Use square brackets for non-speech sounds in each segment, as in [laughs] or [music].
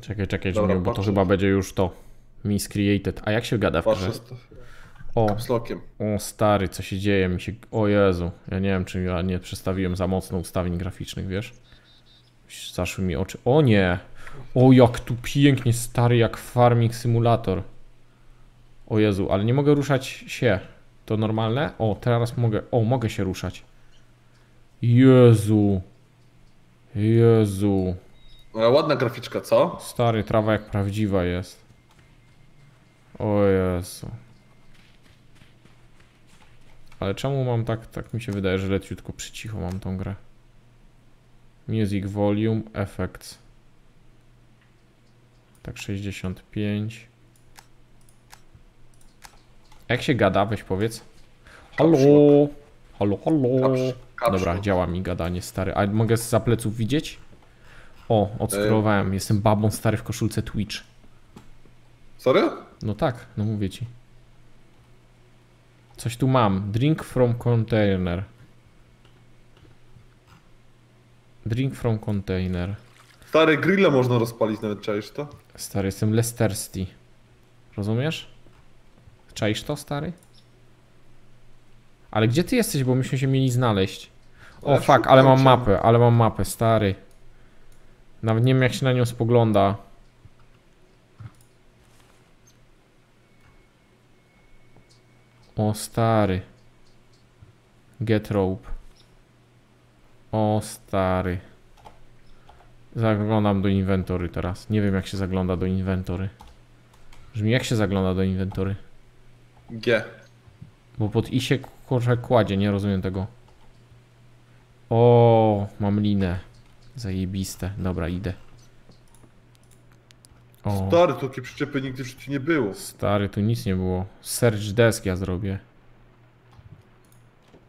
Czekaj, czekaj, Dobra, bo to chyba będzie już to. Miscreated. A jak się gada w grze? O, o stary, co się dzieje? Mi się... O Jezu. Ja nie wiem, czy ja nie przestawiłem za mocno ustawień graficznych, wiesz? Zaszły mi oczy. O nie! O, jak tu pięknie, stary, jak Farming Simulator. O Jezu, ale nie mogę ruszać się. To normalne? O, teraz mogę. O, mogę się ruszać. Jezu. Jezu. Ładna graficzka, co? Stary, trawa jak prawdziwa jest. O Jezu. Ale czemu mam tak, tak mi się wydaje, że leciutko przycicho mam tą grę. Music Volume, Effects. Tak 65. Jak się gada, weź powiedz. Halo, halo, halo. Dobra, działa mi gadanie, stary. A mogę za pleców widzieć? O, odskrolowałem. Jestem babą stary w koszulce Twitch. Sorry? No tak, no mówię ci. Coś tu mam. Drink from container. Drink from container. Stare grille można rozpalić nawet, czaisz to? Stary, jestem less thirsty. Rozumiesz? Czaisz to, stary? Ale gdzie ty jesteś, bo myśmy się mieli znaleźć? O, Ja fuck, ale mam mapę, ale mam mapę, stary. Nawet nie wiem, jak się na nią spogląda. O, stary. Get rope. O, stary. Zaglądam do inwentory teraz. Nie wiem, jak się zagląda do inwentory. Brzmi, jak się zagląda do inwentory? G. Bo pod i się kurczę kładzie, nie rozumiem tego. O, mam linę. Zajebiste. Dobra, idę. O, Stary, tu takie przyczepy nigdy w życiu nie było. stary, tu nic nie było. Search desk ja zrobię.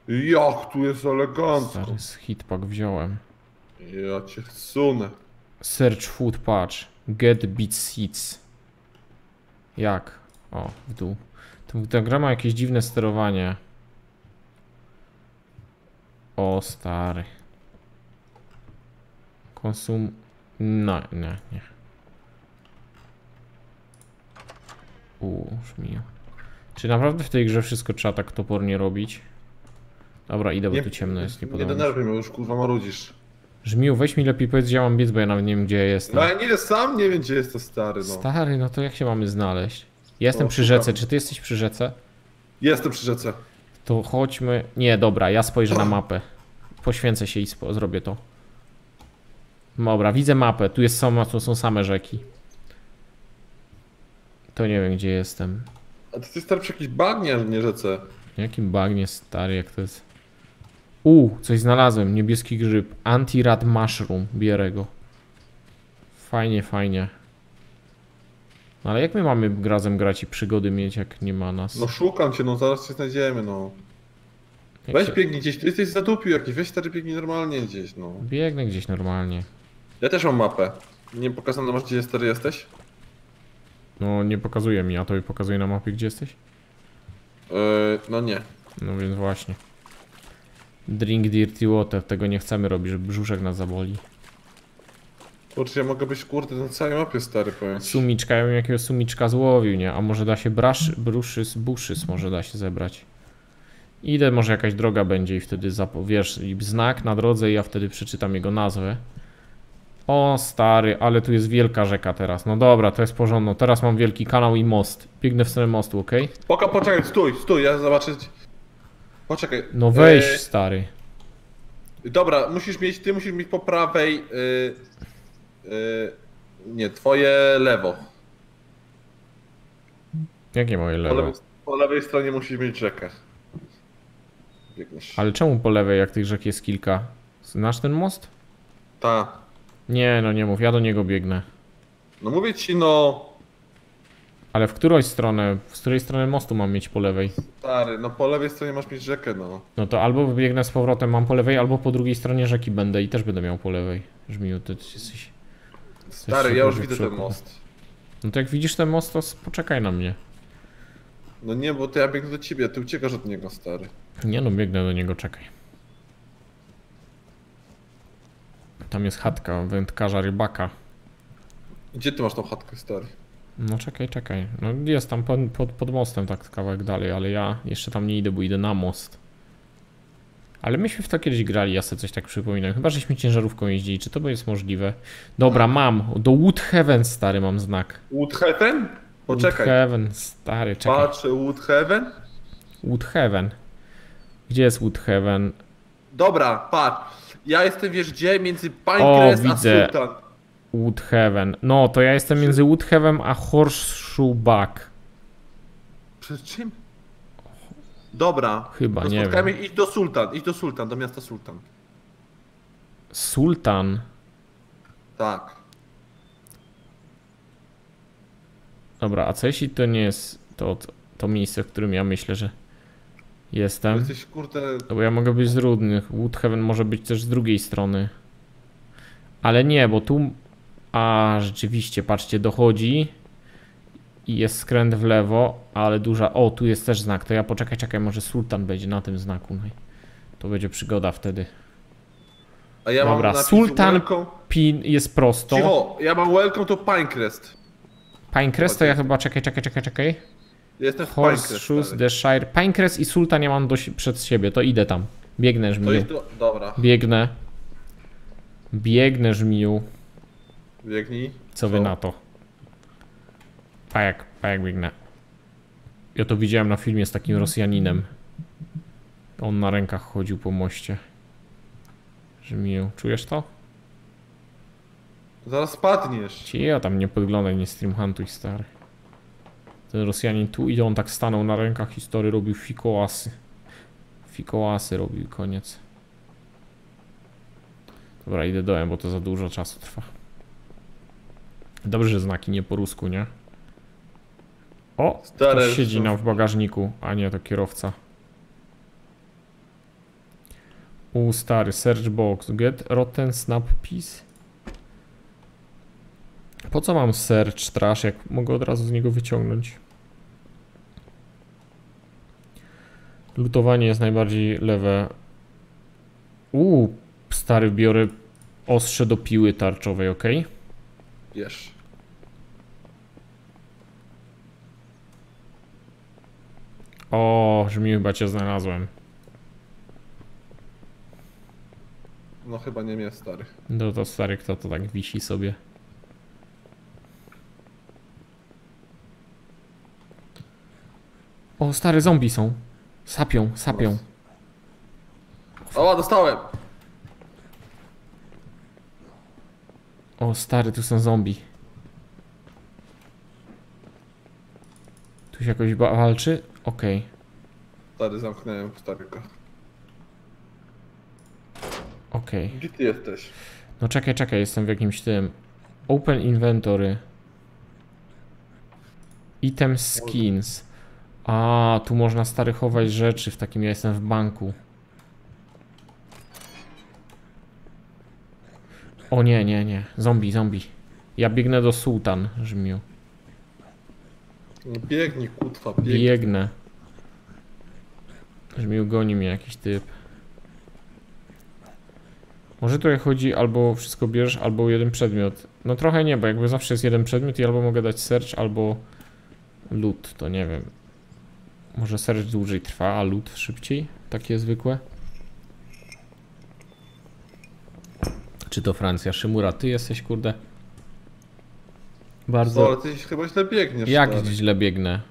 Jak tu jest elegancko. Stary, z hitpack wziąłem. Ja cię sunę. Search food patch. Get beat seats. Jak? O, w dół. To- Ta gra ma jakieś dziwne sterowanie. O, stary. Konsum... No, nie, nie. Uuu, żmiju. Czy naprawdę w tej grze wszystko trzeba tak topornie robić? Dobra, idę, bo tu ciemno jest, nie Nie podoba mi się. denerwuj mnie, już kurwa marudzisz. Żmiu, weź mi lepiej powiedz, gdzie ja mam biec, bo ja nawet nie wiem, gdzie ja jestem. No ja nie sam nie wiem gdzie jest to stary, no. Stary, no to jak się mamy znaleźć? Ja jestem O, przy szukam. rzece, czy ty jesteś przy rzece? Jestem przy rzece. To chodźmy... Nie, dobra, ja spojrzę na mapę. Poświęcę się i zrobię to. Dobra, widzę mapę, tu jest sama, tu są same rzeki. To nie wiem, gdzie jestem. A ty jesteś stary przy jakiejś bagnie, a nie rzece. Jakim bagnie, stary, jak to jest... U, coś znalazłem, niebieski grzyb. Anti-rat mushroom, bierę go. Fajnie, fajnie. No Ale jak my mamy razem grać i przygody mieć, jak nie ma nas? No szukam cię, no zaraz cię znajdziemy, no. Jak Weź się- biegnij gdzieś, ty jesteś zatupił jakiś, weź stary biegnij normalnie gdzieś, no. Biegnę gdzieś normalnie. Ja też mam mapę. Nie pokazano masz gdzie stary jesteś? No nie pokazuje mi, a to pokazuje na mapie gdzie jesteś? Yy, no nie. No więc właśnie. Drink dirty water, tego nie chcemy robić, żeby brzuszek nas zaboli. Kurczę, ja mogę być kurde na całej mapie stary, powiem ci. Sumiczka, ja bym jakiegoś sumiczka złowił, nie? A może da się brasz, bruszys, buszys może da się zebrać. Idę, może jakaś droga będzie i wtedy wiesz, znak na drodze i ja wtedy przeczytam jego nazwę. O stary, ale tu jest wielka rzeka teraz. No dobra, to jest porządno. Teraz mam wielki kanał i most. Biegnę w stronę mostu, ok? Poka, poczekaj, stój, stój, ja zobaczyć. Poczekaj. No weź, Yy, stary. dobra, musisz mieć, ty musisz mieć po prawej. Yy, yy, nie, twoje lewo. Jakie moje Po lewe? lewej, po lewej stronie musisz mieć rzekę. Biegniesz. Ale czemu po lewej, jak tych rzek jest kilka? Znasz ten most? Ta. Nie, no nie mów, ja do niego biegnę. No mówię ci, no. Ale w którąś stronę, z której strony mostu mam mieć po lewej? Stary, no po lewej stronie masz mieć rzekę, no. No to albo biegnę z powrotem, mam po lewej, albo po drugiej stronie rzeki będę i też będę miał po lewej. Żmiu, ty jesteś... Stary, ja już widzę ten most. No to jak widzisz ten most, to poczekaj na mnie. No nie, bo to ja biegnę do ciebie, ty uciekasz od niego, stary. Nie no, biegnę do niego, czekaj. Tam jest chatka wędkarza rybaka. Gdzie ty masz tą chatkę, stary? No czekaj, czekaj. No jest tam pod, pod, pod mostem tak kawałek dalej, ale ja jeszcze tam nie idę, bo idę na most. Ale myśmy w to kiedyś grali, ja sobie coś tak przypominam. Chyba, żeśmy ciężarówką jeździli, czy to jest możliwe? Dobra, mam. Do Woodhaven stary mam znak. Woodhaven? Poczekaj. Woodhaven, stary, czekaj. Patrzę, Woodhaven? Woodhaven. Gdzie jest Woodhaven? Dobra, patrz. Ja jestem, wiesz gdzie? Między Pinecrest a widzę. Sultan. Woodhaven. No, to ja jestem między Woodhaven a Horseshoe Buck. Przed czym? Dobra. Chyba, to nie wiem. idź do Sultan, idź do Sultan, do miasta Sultan. Sultan. Tak. Dobra, a co jeśli to nie jest to, to miejsce, w którym ja myślę, że jestem? Jesteś kurde. No bo ja mogę być z Rudnych. Woodhaven może być też z drugiej strony. Ale nie, bo tu... A, rzeczywiście, patrzcie, dochodzi i jest skręt w lewo, ale duża... O, tu jest też znak, to ja poczekaj, czekaj, może Sultan będzie na tym znaku. No to będzie przygoda wtedy. A ja Dobra, mam Sultan- Welcome. Pin jest prosto. Cicho, ja mam welcome to Pinecrest. Pinecrest to ja chyba, czekaj, czekaj, czekaj, czekaj. Jestem w. Horseshoes. Pinecrest i Sultan ja mam do, przed siebie, to idę tam. Biegnę, To żmiju. jest do... Dobra, Biegnę. Biegnę, żmiju. biegnij. Co wy na to? Pajak, pajak biegnę. Ja to widziałem na filmie z takim Rosjaninem. On na rękach chodził po moście. Żmiju, czujesz to? Zaraz spadniesz. Ci ja tam nie podglądaj, nie streamhantuj stary. Ten Rosjanin tu i on tak stanął na rękach i story robił fikołasy. Fikołasy robił, koniec. Dobra, idę dołem, bo to za dużo czasu trwa. Dobrze, że znaki nie po rusku, nie? O, Stare siedzi nam w bagażniku, a nie to kierowca. U stary, search box, get rotten snap piece. Po co mam search trash, jak mogę od razu z niego wyciągnąć? Lutowanie jest najbardziej lewe. Uuu, stary, biorę ostrze do piły tarczowej, ok? Wiesz. O, brzmi chyba cię znalazłem. No chyba nie mnie, stary. No to stary, kto to tak wisi sobie? O, stary, zombie są. Sapią, sapią. O, dostałem! O, stary, tu są zombie. Tu się jakoś walczy? Okej. Stary, zamknąłem staryka. Okej. Gdzie ty jesteś? No czekaj, czekaj, jestem w jakimś tym. Open inventory. Item skins. A, tu można stary chować rzeczy, w takim ja jestem w banku. O nie, nie, nie. Zombie, zombie. Ja biegnę do Sultan, Żmiu. No biegnij, kutwa, biegnij. Biegnę. Żmiu goni mnie jakiś typ. Może tutaj chodzi albo wszystko bierzesz, albo jeden przedmiot. No trochę nie, bo jakby zawsze jest jeden przedmiot i albo mogę dać search, albo loot, to nie wiem. Może search dłużej trwa, a loot szybciej? Takie zwykłe? Czy to Francja? Szymura, ty jesteś kurde? Bardzo... ale ty chyba źle biegniesz, Jak stary. źle biegnę?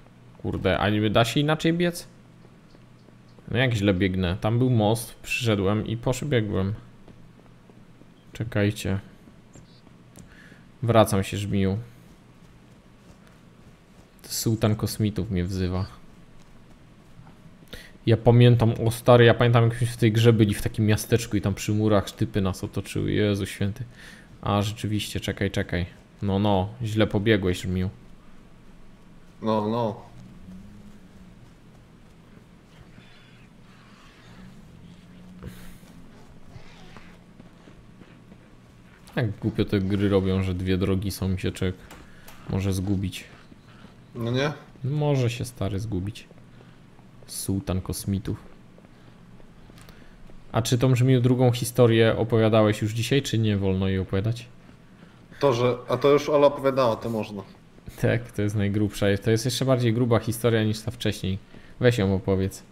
Kurde, a niby da się inaczej biec? No jak źle biegnę? Tam był most, przyszedłem i poszedłem. Czekajcie. Wracam się żmiju. Sułtan kosmitów mnie wzywa. Ja pamiętam, o stary, ja pamiętam jak w tej grze byli w takim miasteczku i tam przy murach typy nas otoczyły. Jezu święty. A rzeczywiście, czekaj, czekaj. No, no, źle pobiegłeś żmiu. No, no. Jak głupio te gry robią, że dwie drogi są i się człowiek może zgubić. No nie? Może się stary zgubić. Sułtan kosmitów. A czy tą brzmi drugą historię opowiadałeś już dzisiaj, czy nie wolno jej opowiadać? To, że... A to już Ola opowiadała, to można. Tak, to jest najgrubsza. To jest jeszcze bardziej gruba historia niż ta wcześniej. Weź ją opowiedz.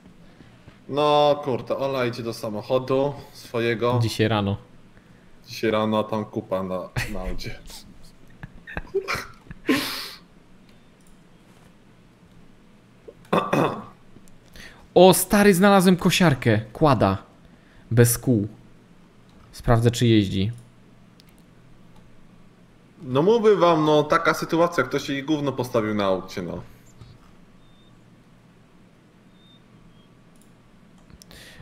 No kurde, Ola idzie do samochodu swojego. Dzisiaj rano. Dzisiaj rano tam kupa na, na audzie. [laughs] O, stary, znalazłem kosiarkę. Kłada. Bez kół. Sprawdzę, czy jeździ. No mówię wam, no taka sytuacja, ktoś jej gówno postawił na aucie, no.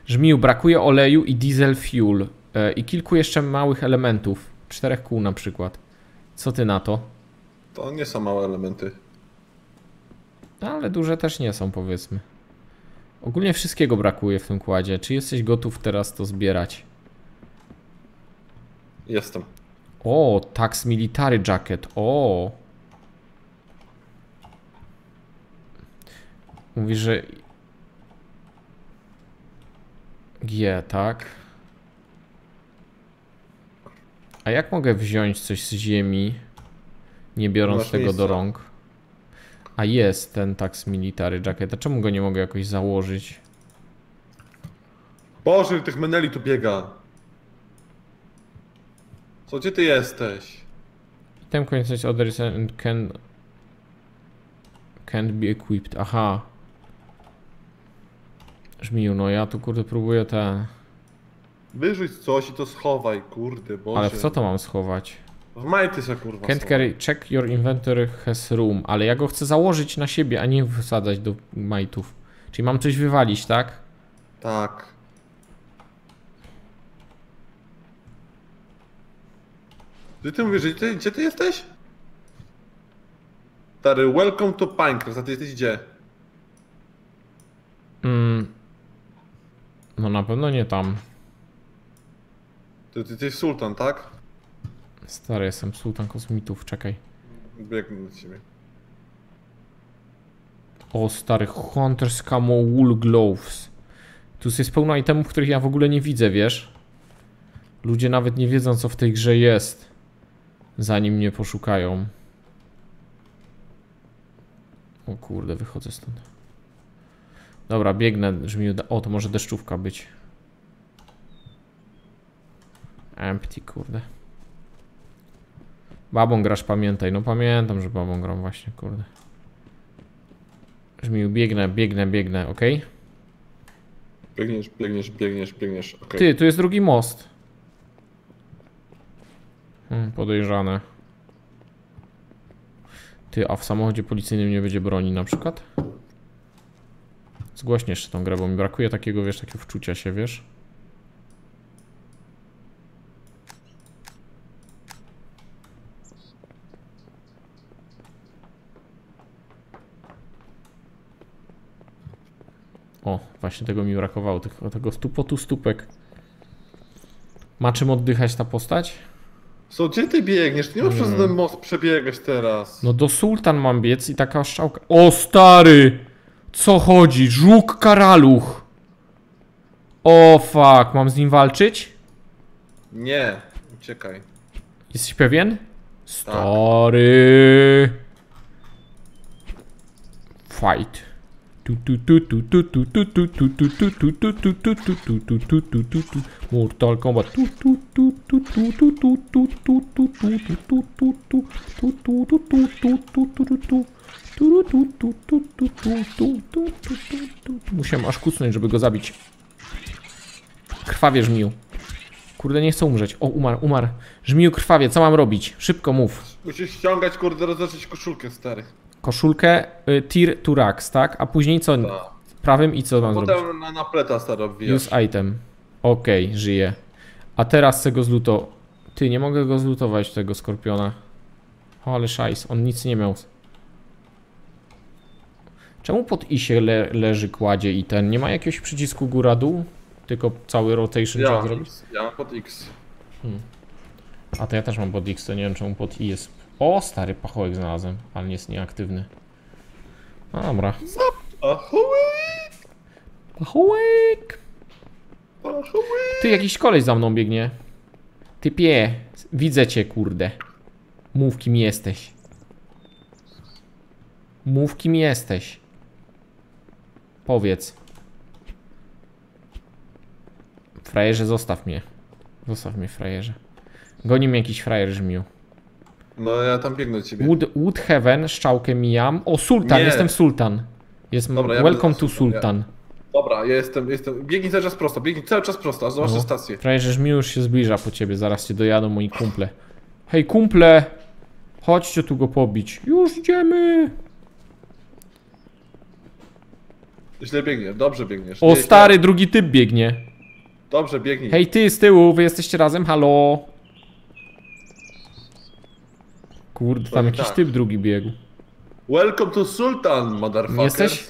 Żmiu, brakuje oleju i diesel fuel. E, I kilku jeszcze małych elementów. Czterech kół na przykład. Co ty na to? To nie są małe elementy. Ale duże też nie są, powiedzmy. Ogólnie wszystkiego brakuje w tym kładzie. Czy jesteś gotów teraz to zbierać? Jestem. O, tax military jacket. O. Mówi, że G, tak? A jak mogę wziąć coś z ziemi, nie biorąc tego do miejsce. rąk? A jest ten tax military jacket. A czemu go nie mogę jakoś założyć? Boże, tych meneli tu biega. Co, gdzie ty jesteś? Item contains others and can can't be equipped. Aha. Żmiju, no ja tu kurde próbuję te. Wyrzuć coś i to schowaj, kurde, boże. Ale w co to mam schować? W majty se kurwa Can't carry. Check your inventory has room. Ale ja go chcę założyć na siebie, a nie wsadzać do majtów. Czyli mam coś wywalić, tak? Tak. Gdzie ty mówisz, że ty, gdzie ty jesteś? Stary, welcome to Pinecraft, a ty jesteś gdzie? Mm. No na pewno nie tam. Ty, ty jesteś sultan, tak? Stary, jestem sultan kosmitów, czekaj. Biegnę do ciebie. O stary, Hunter's Camo Wool Gloves. Tu jest pełno itemów, których ja w ogóle nie widzę, wiesz? Ludzie nawet nie wiedzą, co w tej grze jest. Zanim mnie poszukają. O kurde, wychodzę stąd. Dobra, biegnę, brzmi... O, to może deszczówka być. Empty, kurde. Babą grasz, pamiętaj. No pamiętam, że babą gram właśnie, kurde. Brzmi, biegnę, biegnę, biegnę, ok? Biegniesz, biegniesz, biegniesz, biegniesz, okej. Ty, tu jest drugi most. Hmm, podejrzane. Ty, a w samochodzie policyjnym nie będzie broni na przykład? Zgłośnie jeszcze tą grę, bo mi brakuje takiego, wiesz, takiego wczucia się, wiesz? O, właśnie tego mi brakowało, tego, tego stupotu stópek. Ma czym oddychać ta postać? So, gdzie ty biegniesz? Ty nie możesz przez ten most przebiegać teraz. No do sultan mam biec i taka strzałka. O stary! Co chodzi? Żuk karaluch! O fuck, mam z nim walczyć? Nie, uciekaj. Jesteś pewien? Stary! Fight. Mortal Kombat. Musiałem aż kucnąć, żeby go zabić. Krwawie żmił. Kurde, nie chcę umrzeć. O, umarł, umarł. Żmił krwawie, co mam robić? Szybko mów. Musisz ściągać, kurde, rozeczyć koszulkę, stary. Koszulkę, y, tier to racks, tak? A później co? Tak. Prawym i co mam zrobić? Potem na, na pleta, obwijasz. Use item. Okej, żyje. A teraz chcę go zluto... Ty, nie mogę go zlutować, tego skorpiona. O, ale szajs, on nic nie miał. Czemu pod I się le leży, kładzie i ten? Nie ma jakiegoś przycisku góra-dół? Tylko cały rotation Ja trzeba zrobić? Ja mam pod X. A to ja też mam pod X, to nie wiem czemu pod I jest. O, stary pachołek znalazłem, ale nie jest nieaktywny. No dobra. Ahoj, Pachołek! ahoj. Ty, jakiś koleś za mną biegnie. Typie, widzę cię, kurde. Mów kim jesteś. Mów kim jesteś. Powiedz. Frajerze, zostaw mnie. Zostaw mnie, frajerze. Goni mnie jakiś frajer żmiu. No ja tam biegnę do ciebie. Wood, Woodhaven, szczałkę mijam. O, Sultan, Nie. jestem Sultan. Jest Dobra, ja Welcome będę to Sultan, Sultan. Dobra, ja jestem, jestem. Biegnij cały czas prosto, biegnij cały czas prosto, aż zobaczysz No. stację. Frajerze żmiu już się zbliża po ciebie, zaraz cię dojadą moi kumple. Hej kumple! Chodźcie tu go pobić. Już idziemy! Źle biegniesz, dobrze biegniesz. O Nie, stary, drugi typ biegnie. Dobrze, biegnij. Hej ty z tyłu, wy jesteście razem? Halo? Kurde, tam jakiś tak. typ drugi biegł. Welcome to Sultan, motherfucker. Jesteś?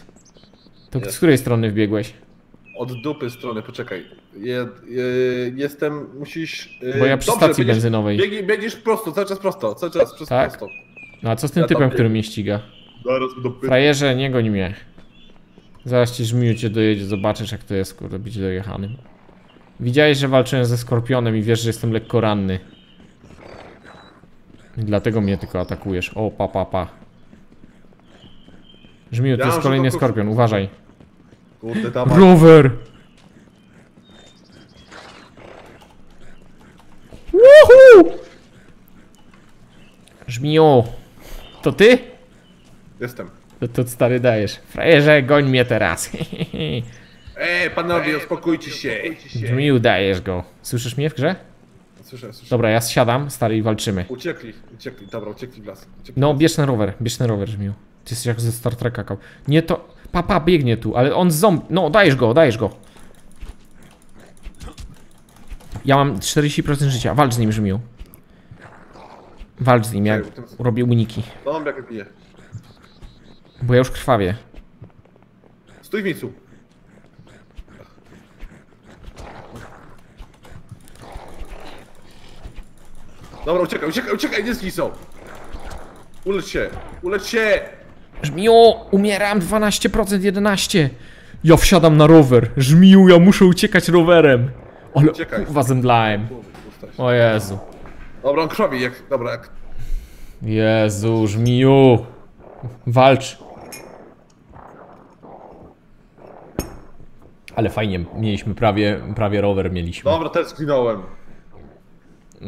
To z Jest. której strony wbiegłeś? Od dupy strony, poczekaj. Je, je, jestem, musisz... e, Bo ja przy dobrze, stacji biegniesz- benzynowej. Biegnie, biegniesz prosto, cały czas prosto, cały czas przez Tak? prosto. No a co z tym Ja typem, który mnie ściga? Zaraz do. Frajerze, nie goń mnie. Zaraz ci żmiu cię dojedzie, zobaczysz jak to jest, kurde, być dojechanym. Widziałeś, że walczyłem ze Skorpionem i wiesz, że jestem lekko ranny. Dlatego mnie tylko atakujesz. O, pa, pa, pa. Żmiu, to Ja jest kolejny Skorpion, uważaj. Kurde, dawaj. Rower! Woohoo! Żmiu! To ty? Jestem. To, to stary dajesz. Frajerze, goń mnie teraz. [laughs] Ej, panowie, uspokójcie się. Żmiu, dajesz go. Słyszysz mnie w grze? Słyszę, słyszę. Dobra, ja zsiadam, stary, i walczymy. Uciekli, uciekli, dobra, uciekli w las. Uciekli. No, bierz ten rower, bierz ten rower, Żmiu. Ty jesteś jak ze Star Treka. kał. Nie to... Papa biegnie tu, ale on ząb... No, dajesz go, dajesz go. Ja mam 40% życia. Walcz z nim, Żmiu. Walcz z nim, ja robię uniki. Jak bije. Bo ja już krwawię. Stój w miejscu. Dobra, uciekaj, uciekaj, uciekaj, nie zgisą. Ulecz się, ulecz się. Żmiu, umieram 12%, 11. Ja wsiadam na rower. Żmiu, ja muszę uciekać rowerem. Ale Uciekaj. kurwa zemdlałem. O Jezu. Dobra, on krwawi, jak, dobra, jak... Jezu, żmiju. Walcz. Ale fajnie, mieliśmy prawie, prawie rower mieliśmy. Dobra, też zginąłem.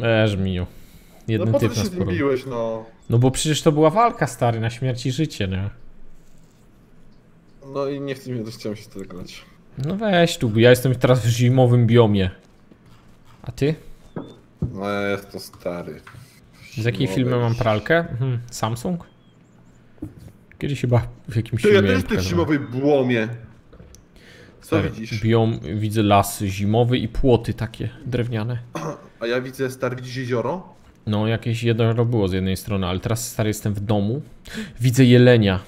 E, No Jeden po co typ się nas porobił. zbiłeś, no? No bo przecież to była walka, stary, na śmierć i życie, nie? No i nie chcę mi, chciałem się tego grać. No weź tu, ja jestem teraz w zimowym biomie. A ty? No jest to stary. Z jakiej Zimowy. firmy mam pralkę? Mhm. Samsung? Kiedyś chyba w jakimś Ty, ja filmie też ją jestem w zimowej błomie. Co Stary, widzisz? Biom, widzę las zimowy i płoty takie drewniane. A ja widzę, stary, widzisz jezioro? No, jakieś jedno było z jednej strony, ale teraz stary jestem w domu. Widzę jelenia.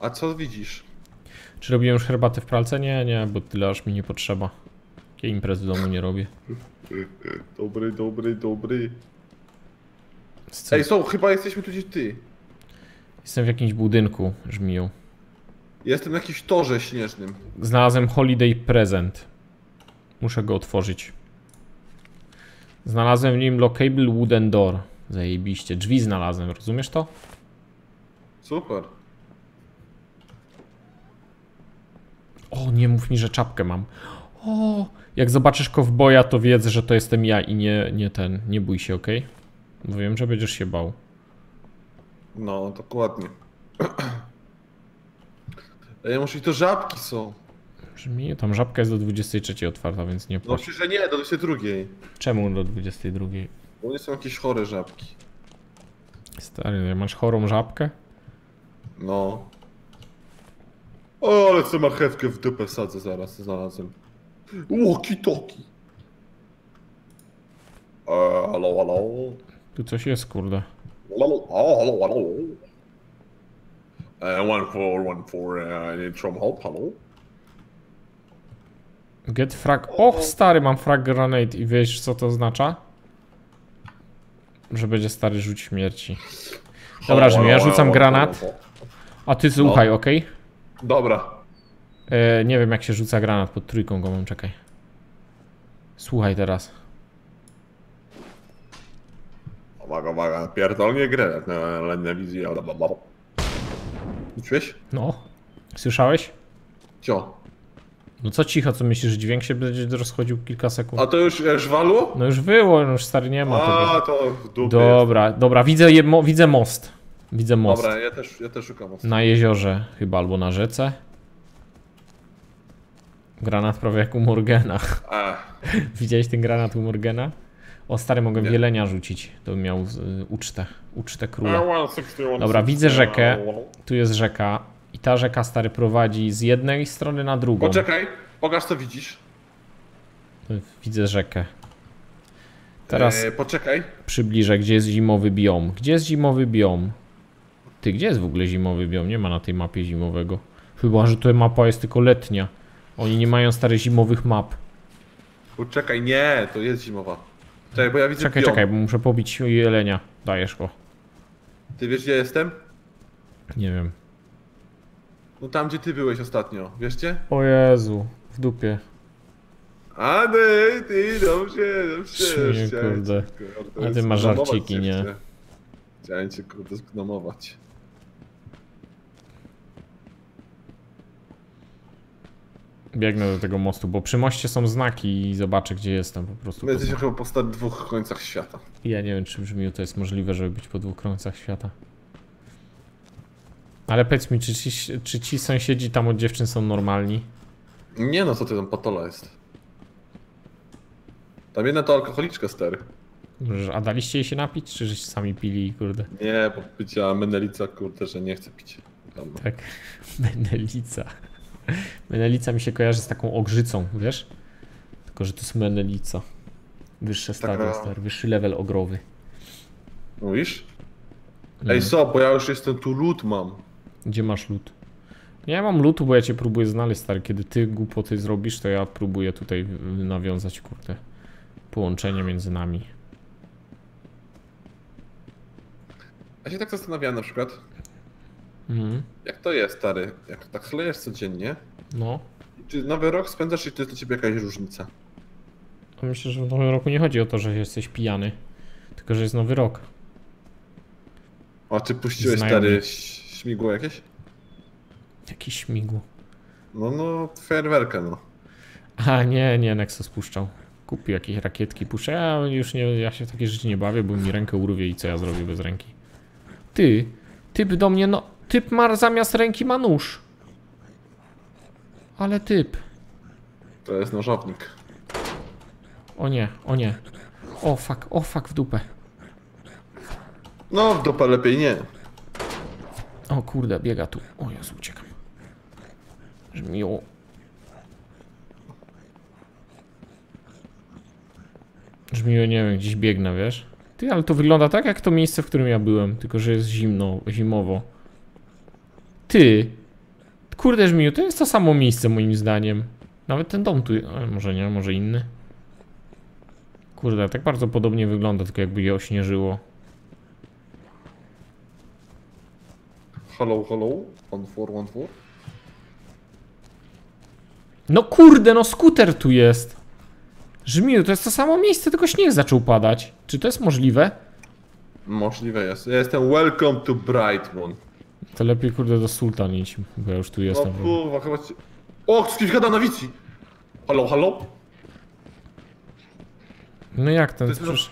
A co widzisz? Czy robiłem już herbatę w pralce? Nie, nie, bo tyle aż mi nie potrzeba. Jakiej imprez w domu nie robię. Dobry, dobry, dobry. Scen- Ej, są, chyba jesteśmy tu gdzieś ty. Jestem w jakimś budynku, żmiją. Jestem na jakimś torze śnieżnym. Znalazłem holiday present. Muszę go otworzyć. Znalazłem w nim lockable wooden door. Zajebiście. Drzwi znalazłem, rozumiesz to? Super. O, nie mów mi, że czapkę mam. O, jak zobaczysz kowboja, to wiedz, że to jestem ja i nie, nie ten. Nie bój się, ok? Bo wiem, że będziesz się bał. No, dokładnie. [clears throat] Ej, muszę to żabki są. Brzmi, tam żabka jest do 23 otwarta, więc nie No płacz. myślę, że nie, do 22. Czemu do 22? Bo nie są jakieś chore żabki. Stary, masz chorą żabkę? No. O, ale co marchewkę w dupę sadzę zaraz, znalazłem. Łoki toki. Eee, halo, halo. Tu coś jest, kurde. Halo, halo, halo, halo. Uh, one four, one four, uh, I need some help, hello. Get frag... O, stary, mam frag grenade i wiesz, co to oznacza? Że będzie stary rzuć śmierci. Dobra, Rzymie, ja rzucam granat. A ty słuchaj, No. okej? Dobra. E, nie wiem, jak się rzuca granat, pod trójką go mam, czekaj. Słuchaj teraz. Uwaga, uwaga, pierdolnie grę na, na wizji. Czułeś? No. Słyszałeś? Cio. No co cicho, co myślisz, że dźwięk się będzie rozchodził kilka sekund? A to już, już walło? No już było, już stary nie ma A, tego. to Dobra, dobra, widzę, je, mo, widzę most. Widzę most. Dobra, ja też, ja też szukam mocno. Na jeziorze chyba, albo na rzece. Granat prawie jak u Morgana. [laughs] Widziałeś ten granat u Morgana? O stary, mogę Nie. wielenia rzucić. To bym miał y, ucztę. Ucztę króla. Dobra, widzę rzekę. Tu jest rzeka. Ta rzeka stary prowadzi z jednej strony na drugą. Poczekaj, pokaż co widzisz. Widzę rzekę. Teraz E, poczekaj. przybliżę, gdzie jest zimowy biom. Gdzie jest zimowy biom? Ty, gdzie jest w ogóle zimowy biom? Nie ma na tej mapie zimowego. Chyba, że to mapa jest tylko letnia. Oni nie mają stare zimowych map. Poczekaj, nie, to jest zimowa. Czekaj, bo ja widzę Czekaj, biom. czekaj, bo muszę pobić jelenia. Dajesz go. Ty wiesz gdzie jestem? Nie wiem. No tam gdzie ty byłeś ostatnio, wieszcie? O Jezu, w dupie. A ty, ty, dobrze, dobrze. Chciałem kurde. A ty masz żarciki, nie? Chciałem- cię kurde zgnomować. Biegnę do tego mostu, bo przy moście są znaki i zobaczę gdzie jestem po prostu. Jesteśmy chyba po dwóch końcach świata. Ja nie wiem czy brzmi to jest możliwe, żeby być po dwóch końcach świata. Ale powiedz mi, czy ci, czy ci sąsiedzi tam od dziewczyn są normalni? Nie no, co ty tam patola jest. Tam jedna to alkoholiczka stary. A daliście jej się napić, czy żeście sami pili, kurde? Nie, bo powiedziała Menelica kurde, że nie chce pić. Tam. Tak. [laughs] Menelica. Menelica mi się kojarzy z taką ogrzycą, wiesz? Tylko, że to jest menelica. Wyższe stadia, Taka- stary, wyższy level ogrowy. Mówisz? Ej, so, bo ja już jestem tu lód mam. Gdzie masz lód? Nie mam lutu, bo ja cię próbuję znaleźć, stary. Kiedy ty głupoty zrobisz, to ja próbuję tutaj y, nawiązać, kurde, połączenie między nami. Ja się tak zastanawiałem na przykład, Mhm. jak to jest, stary, jak tak chlejesz codziennie, No. czy nowy rok spędzasz i to jest dla ciebie jakaś różnica? A myślę, że w nowym roku nie chodzi o to, że jesteś pijany, tylko że jest nowy rok. A czy puściłeś, Znajomi. stary, śmigło jakieś? Jakiś śmigło. No, no, fajerwerkę, no. A nie, nie, Nexus puszczał. Kupił jakieś rakietki, puszcza. Ja już nie, ja się w takie rzeczy nie bawię, bo mi rękę urwie i co ja zrobię bez ręki. Ty, typ do mnie, no, typ ma zamiast ręki ma nóż. Ale typ. To jest nożownik. O nie, o nie. O fuck, o fuck w dupę. No, w dupę lepiej nie. O kurde, biega tu. O Jezu, uciekam. Żmiło. Żmiło, nie wiem, gdzieś biegnę, wiesz? Ty, ale to wygląda tak jak to miejsce, w którym ja byłem, tylko że jest zimno, zimowo. Ty! Kurde, Żmiu, to jest to samo miejsce moim zdaniem. Nawet ten dom tu, może nie, może inny. Kurde, tak bardzo podobnie wygląda, tylko jakby je ośnieżyło. Hello, hello, one four, one four. No kurde, no skuter tu jest. Żmiu, to jest to samo miejsce, tylko śnieg zaczął padać. Czy to jest możliwe? Możliwe jest. Ja jestem welcome to Brightmoon. To lepiej kurde do Sultan idź, bo ja już tu No jestem. kurwa, chyba ci... O, z kimś gada na wici! Halo, halo? No jak ten? Przecież...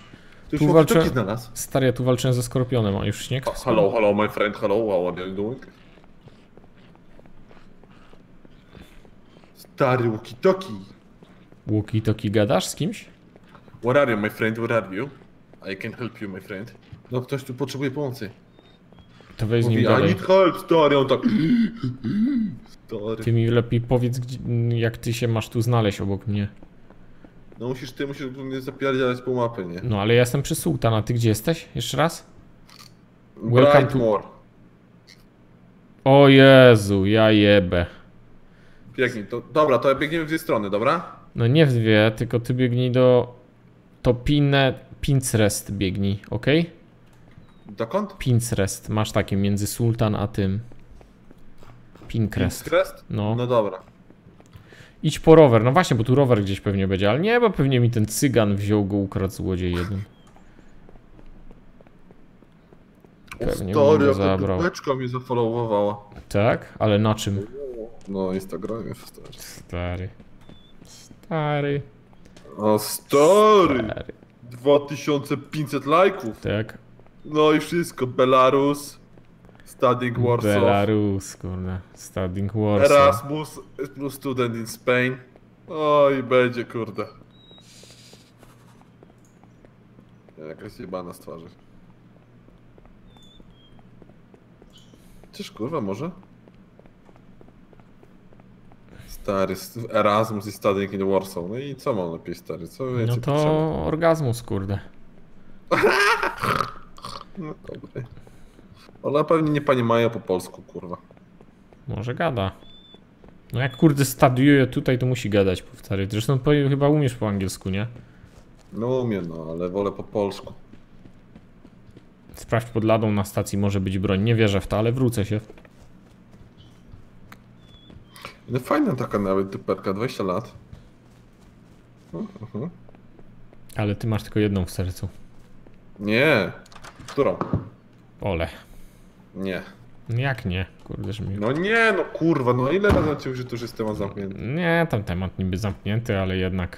Ty Tu walczę- znalazł. Stary, ja tu walczyłem ze Skorpionem, a już śnieg? O, Hello, hello, my friend, hello, how are you doing? Stary walkie-talkie. Walkie-talkie gadasz z kimś? Where are you, my friend, where are you? I can help you, my friend. No, ktoś tu potrzebuje pomocy. To weź z nim Mówi, I dalej. need help, stary, on tak... [laughs] Stary. Ty mi lepiej powiedz, jak ty się masz tu znaleźć obok mnie. No musisz, ty musisz zapierdzielać pół mapy, nie? No ale ja jestem przy Sultan, a ty gdzie jesteś? Jeszcze raz? Welcome to-. O Jezu, ja jebę. Biegnij, to, dobra, to biegniemy w dwie strony, dobra? No nie w dwie, tylko ty biegnij do... To Pinne... Pincrest biegnij, ok? Dokąd? Pincrest, masz takie między Sultan a tym. Pincrest. Crest? No. No dobra. Idź po rower, no właśnie, bo tu rower gdzieś pewnie będzie, ale nie, bo pewnie mi ten cygan wziął go, ukradł złodziej jeden. Pewnie Stary, jaka zabrał. dupeczka mnie zafollowowała. Tak? Ale na czym? No, Instagramie, stary. Stary. Stary. O, stary! Stary. 2500 lajków. Tak. No i wszystko. Belarus, Studying Warsaw, Belarus, kurde. Studying Warsaw. Erasmus plus student in Spain. Oj, będzie, kurde. Jakaś jebana z twarzy. Czyż kurwa, może? Stary, st- Erasmus i Studying in Warsaw. No i co mam lepiej, stary? Co No to potrzeba? orgazmus, kurde. [laughs] No dobra. Ona pewnie nie pani Maja po polsku, kurwa. Może gada. No jak kurde stadiuje tutaj, to musi gadać, stary. Zresztą po, chyba umiesz po angielsku, nie? No umiem, no, ale wolę po polsku. Sprawdź pod ladą na stacji, może być broń. Nie wierzę w to, ale wrócę się. No fajna taka nawet typerka, 20 lat. Mhm, mhm. Ale ty masz tylko jedną w sercu. Nie. Którą? Ole. Nie. No Jak nie? Kurde, że mi... No nie, no kurwa, no ile razy cię że to już jest temat zamknięty? Nie, tam temat niby zamknięty, ale jednak.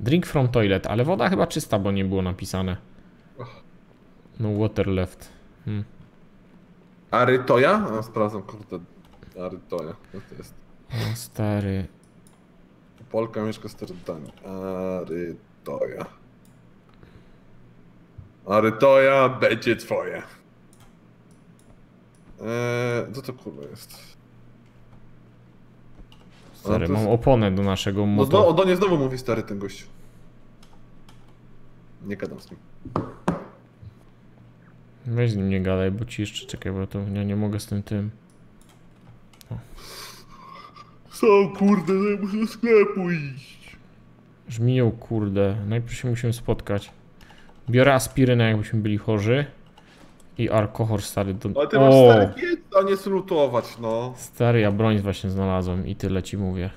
Drink from toilet, ale woda chyba czysta, bo nie było napisane. No water left. Hmm. Arytoja? A sprawdzam, kurde. Arytoja. Co to jest? O, stary. Polka mieszka w Stertanie. Arytoja. Arytoja będzie twoje. Eee, co to kurwa jest? Stary, mam jest- oponę do naszego No moto. znowu, do nie znowu mówi stary ten gościu. Nie gadam z nim. Weź z nim nie gadaj, bo ci jeszcze czekaj, bo to ja nie mogę z tym tym. Co kurde, no muszę do sklepu iść. Żmiją, kurde. Najpierw się musimy spotkać. Biorę aspirynę, jakbyśmy byli chorzy. I alkohol stary do... Ale ty masz O! stary piec, a nie slutować, no. Stary, ja broń właśnie znalazłem i tyle ci mówię.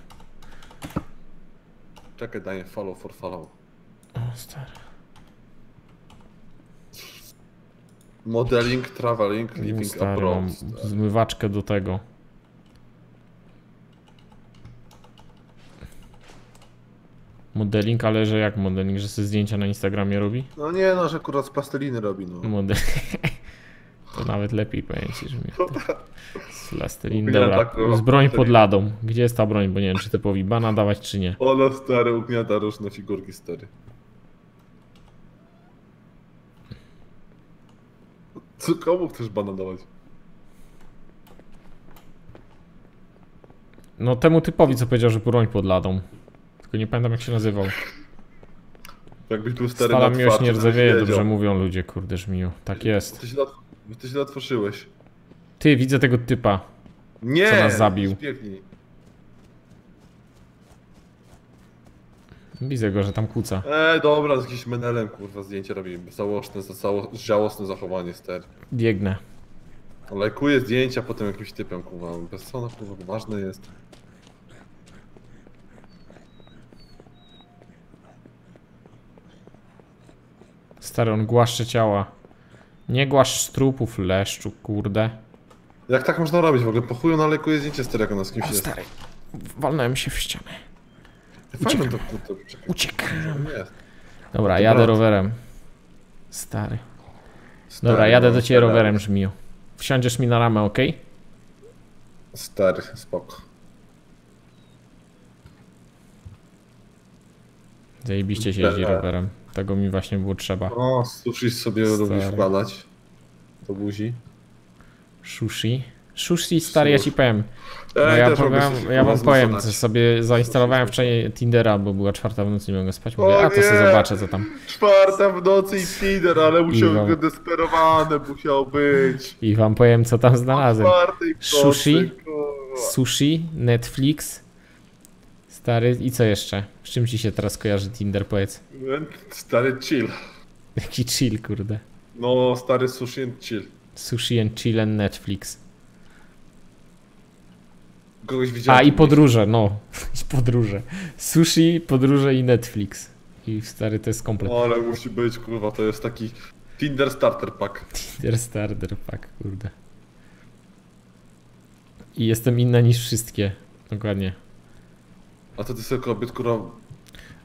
Czekaj, daję follow for follow. O, stary. Modeling, traveling, Living living stary, mam abroad. stary. zmywaczkę do tego. Modeling, ale że jak modeling, że sobie zdjęcia na Instagramie robi? No nie no, że akurat z pasteliny robi, no. Model. [laughs] Nawet lepiej powiem ci, że mnie to... Z plastelin. Dobra, z broń pod ladą. Gdzie jest ta broń? Bo nie wiem, czy typowi bana dawać, czy nie. Ona stary ugniata różne figurki stary. Co komu chcesz bana dawać? No temu typowi, co powiedział, że broń pod ladą. Tylko nie pamiętam, jak się nazywał. Jakbyś był stary Stala miłość nie rdzewieje, dobrze mówią ludzie, kurde żmiju. Tak jest. Lat... Ty się latwoszyłeś. Ty, widzę tego typa. Nie! Co nas zabił? Śpiewnij. Widzę go, że tam kłóca. E, dobra, z jakimś menelem kurwa zdjęcie robimy. Żałosne, za cało, żałosne zachowanie stary. Biegnę. Lajkuję zdjęcia, potem jakimś typem kurwa. Bez co ona kurwa ważne jest. Stary, on głaszcze ciała. Nie głaszcz trupów, leszczu, kurde. Jak tak można robić w ogóle? Po chuju nalajkuję zdjęcie stary, jak ona z kimś O, jest. stary. Walnąłem się w ścianę. Fajne to kurde. czekaj. Uciekam. Dobra, To jadę brat. rowerem. Stary. Stary, Dobra, jadę no, do ciebie stary. rowerem, żmiju. Wsiądziesz mi na ramę, ok? Stary, spoko. Zajebiście się jeździ rowerem. Tego mi właśnie było trzeba. O, sushi sobie Stary. lubi wkładać. Do buzi. Sushi. Sushi, stary, ja ci powiem. No ja, też powiem ja wam powiem, dać. sobie zainstalowałem wczoraj Tindera, bo była czwarta w nocy, nie mogłem spać. Mówię, O a to sobie zobaczę, co tam. Czwarta w nocy i Tinder, ale musiał wam- go desperowane musiał być. I wam powiem, co tam znalazłem. Sushi? Sushi, Netflix. Stary, i co jeszcze? Z czym ci się teraz kojarzy Tinder, powiedz? Stary chill. Jaki chill, kurde. No, stary sushi and chill. Sushi and chill and Netflix. Kogoś widziałem. A i podróże, no. [laughs] I podróże. Sushi, podróże i Netflix. I stary, to jest komplet. No, ale musi być, kurwa, to jest taki Tinder Starter Pack. [laughs] Tinder Starter Pack, kurde. I jestem inna niż wszystkie. Dokładnie. A to ty sobie kobiet, kurwa...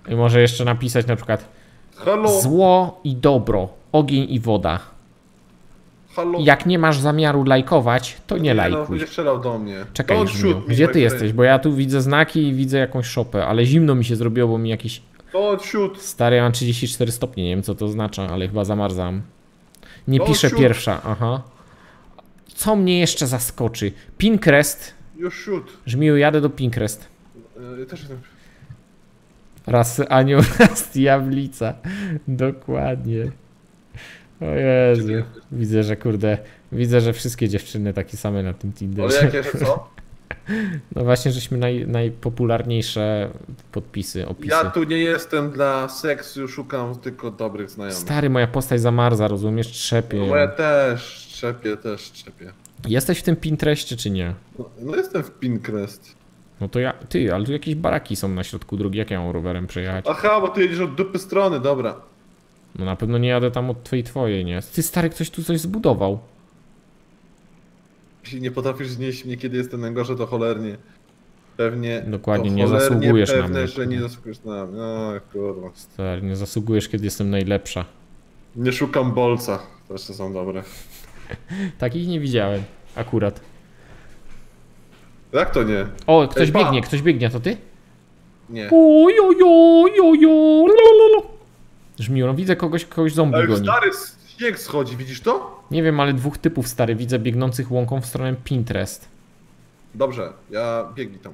I może jeszcze napisać na przykład Halo, zło i dobro, ogień i woda. halo. Jak nie masz zamiaru lajkować, to nie No, lajkuj. będzie strzelał do mnie. Czekaj, Don't Żmiu, shoot gdzie ty jesteś? Bo ja tu widzę znaki i widzę jakąś szopę, ale zimno mi się zrobiło, bo mi jakiś... Don't shoot. Stary, ja mam 34 stopnie, nie wiem co to oznacza, ale chyba zamarzam. Nie No, piszę siu- pierwsza, aha. Co mnie jeszcze zaskoczy? Pinkrest. You shoot. Żmiu, jadę do Pinkrest. Też jestem... Raz anioł, [laughs] raz diablica. Dokładnie. O Jezu. Widzę, że kurde, widzę, że wszystkie dziewczyny takie same na tym Ale Tinderze. jak jeszcze co? [laughs] No właśnie, żeśmy naj, najpopularniejsze podpisy, opisy. Ja tu nie jestem dla seksu, szukam tylko dobrych znajomych. Stary, moja postać zamarza, rozumiesz? Trzepie. No, ja też szczepię, też szczepię. Jesteś w tym Pinterestie czy nie? No, no jestem w Pinterest. No to ja, ty, ale tu jakieś baraki są na środku drogi, jak ja mam rowerem przejechać? Aha, bo ty jedziesz od dupy strony, dobra. No na pewno nie jadę tam od twojej twojej, nie? Ty stary, ktoś tu coś zbudował. Jeśli nie potrafisz znieść mnie, kiedy jestem najgorszy, to cholernie. Pewnie. Dokładnie, nie cholernie zasługujesz na pewne, mnie. że nie zasługujesz na mnie. No kurwa. Stary, nie zasługujesz, kiedy jestem najlepsza. Nie szukam bolca. Też to są dobre. [laughs] Takich nie widziałem, akurat. Jak to nie? O, ktoś Ej, biegnie, ktoś biegnie, to ty? Nie. Ojojojojo. Żmiu, no widzę kogoś, kogoś zombie Ale goni. stary, śnieg schodzi, widzisz to? Nie wiem, ale dwóch typów stary widzę biegnących łąką w stronę Pinterest. Dobrze, ja biegnij tam.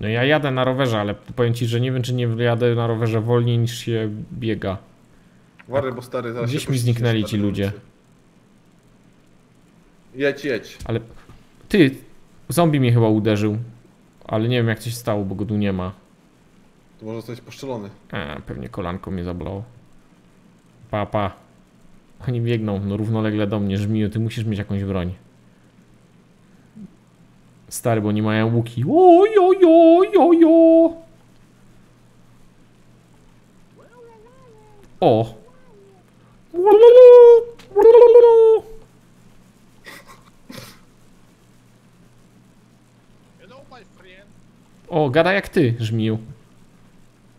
No ja jadę na rowerze, ale powiem ci, że nie wiem, czy nie jadę na rowerze wolniej niż się biega. Uważaj, bo stary zaraz Gdzieś mi zniknęli ci ludzie. Jedź, jedź. Ale ty, zombie mnie chyba uderzył. Ale nie wiem jak coś stało, bo go tu nie ma. To może zostać poszczelony. A, pewnie kolanko mnie zabolało. Pa, pa. Oni biegną, no równolegle do mnie. Żmiju, ty musisz mieć jakąś broń. Stary, bo nie mają łuki. Ojojojojo. O. O, gada jak ty, Żmiju.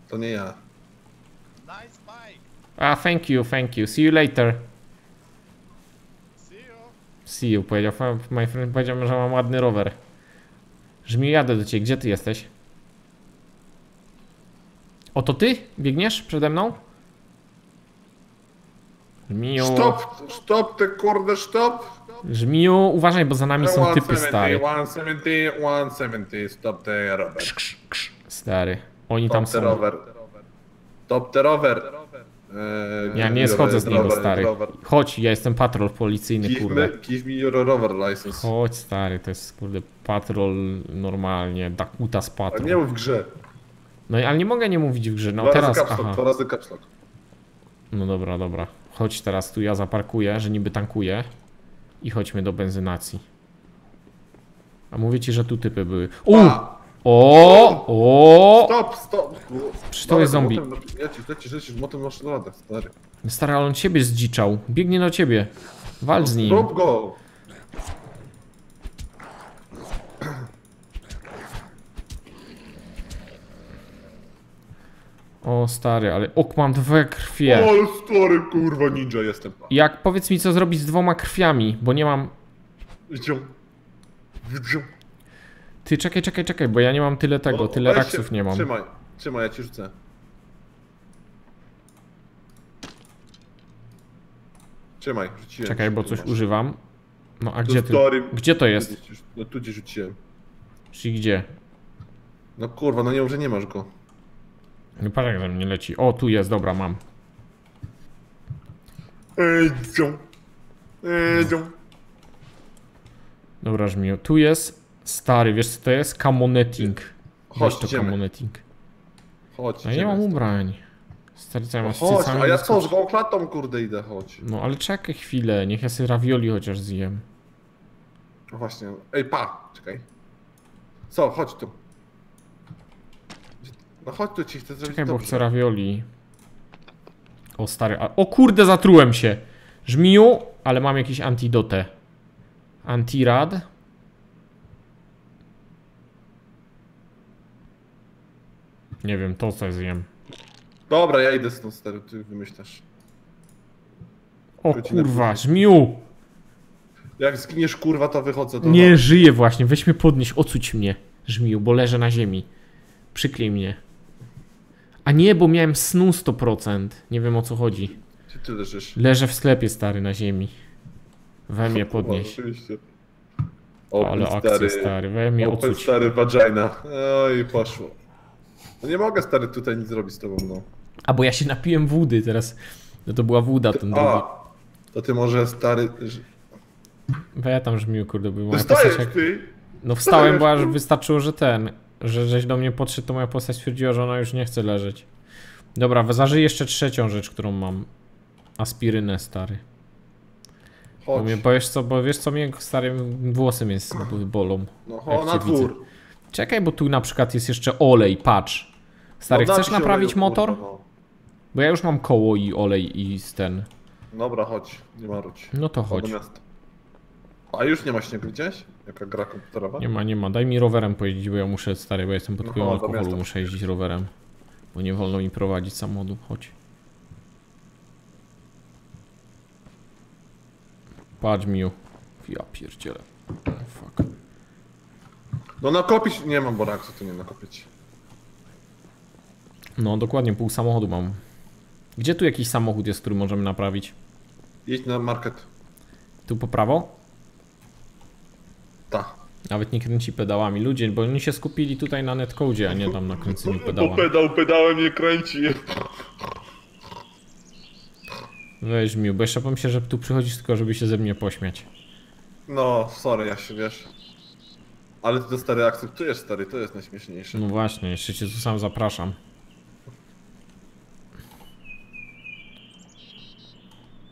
To nie ja. A, thank you, thank you. See you later. See you. See you, powiedział my friend, powiedział, że mam ładny rower. Żmiju, jadę do ciebie, gdzie ty jesteś? O, to ty? Biegniesz przede mną? Żmiju, Stop! Stop, te kurde, stop! Żmiju, uważaj, bo za nami są typy 170, stary. 170, 170, stop the rower. Stary. Oni tam Stop the są. rower. Stop the rower. Eee, Ja nie your schodzę z niego, rower, stary. rower. Chodź, ja jestem patrol policyjny, Give kurde. me, give me your rower license. Chodź, stary, to jest, kurde, patrol normalnie, Dakutas A patrol. nie mów w grze. No i- ale nie mogę nie mówić w grze, no Dwa razy teraz, lock, aha. dwa razy. No dobra, dobra. Chodź teraz tu, ja zaparkuję, że niby tankuję. I chodźmy do benzynacji. A mówię ci, że tu typy były. U! O! O! Stop, stop! Przecież to jest zombie. Lecisz, lecisz, lecisz, motem masz radę, stary. Stary, ale on ciebie zdziczał. Biegnie do ciebie. Walcz z nim. Rób go! O stary, ale ok, mam dwie krwie. Ale stary, kurwa, ninja jestem. Jak powiedz mi co zrobić z dwoma krwiami, bo nie mam. Widział. Widział. Ty czekaj, czekaj, czekaj, bo ja nie mam tyle tego, O, tyle raksów się- nie mam. Trzymaj, trzymaj, ja ci rzucę. Trzymaj, rzuciłem. Czekaj, bo coś masz. używam. No a To gdzie ty? stary- Gdzie to jest? No tu gdzie rzuciłem. Czyli gdzie? No kurwa, no nie że nie masz go. Nie patrz jak na mnie leci. O, tu jest, dobra, mam. Ej, dzią. Ej, dzią. Dobra, żmiu. Tu jest stary, wiesz co to jest? Camonetting. Weź Chodź, to idziemy. camonetting. Chodź, No nie idziemy. mam ubrań. Stary, co ja mam z Chodź, cycami a ja co, z wyskoczyć? gołą klatą kurde idę, chodź. No ale czekaj chwilę, niech ja sobie ravioli chociaż zjem. No właśnie, ej, pa, czekaj. Co, chodź tu. No chodź tu, ci chcę zrobić Czekaj, bo dobrze. chcę ravioli. O stary, a... o kurde, zatrułem się. Żmiju, ale mam jakiś antidotę. Antirad. Nie wiem, to co zjem. Dobra, ja idę stąd stary, ty wymyślasz. O kurwa, później. żmiu! Jak zginiesz kurwa, to wychodzę do Nie żyję właśnie, weź mnie podnieś, ocuć mnie, żmiu, bo leżę na ziemi. Przykryj mnie. A nie, bo miałem snu 100%. Nie wiem o co chodzi. Gdzie ty leżysz? Leżę w sklepie stary na ziemi. We mnie podnieś. Oczywiście. Ale Open akcja stary, we mnie Open ocuć. stary vagina. Oj, poszło. No nie mogę stary tutaj nic zrobić z tobą, no. A bo ja się napiłem wody teraz. No to była woda ten drugi. A, to ty może stary... Bo ja tam żmiu, kurde, by moja Dostajesz postać jak... ty! No wstałem, bo aż Wstajesz, wystarczyło, że ten... Że żeś do mnie podszedł, to moja postać stwierdziła, że ona już nie chce leżeć. Dobra, zażyj jeszcze trzecią rzecz, którą mam. Aspirynę, stary. Bo, Chodź. mnie, bo, wiesz co, bo wiesz co, mnie stary włosy mnie s- bolą. No chodź na dwór. Czekaj, bo tu na przykład jest jeszcze olej, patrz. Stary, No, chcesz naprawić oleju, motor? kurwa, no. Bo ja już mam koło i olej i ten. Dobra, chodź, nie marudź. No to chodź. A już nie ma śniegu gdzieś? Jaka gra komputerowa? Nie ma, nie ma. Daj mi rowerem pojeździć, bo ja muszę, stary, bo jestem pod No, wpływem do alkoholu, muszę jeździć rowerem. Bo nie wolno mi prowadzić samochodu. Chodź. Patrz miu. Ja pierdzielę. Oh, fuck. No nakopić nie mam boraksu, to nie nakopić. No dokładnie, pół samochodu mam. Gdzie tu jakiś samochód jest, który możemy naprawić? Jedź na market. Tu po prawo? Nawet nie kręci pedałami. Ludzie, bo oni się skupili tutaj na netcodzie, a nie tam na kręceniu pedałami. pedał, pedałem nie kręci. Weź miu, bo jeszcze pomyślę, że tu przychodzisz tylko, żeby się ze mnie pośmiać. No, sorry, ja się wiesz. Ale ty to stary akceptujesz, stary, to jest najśmieszniejsze. No właśnie, jeszcze cię tu sam zapraszam.